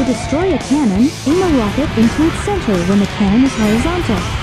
To destroy a cannon, aim a rocket into its center when the cannon is horizontal.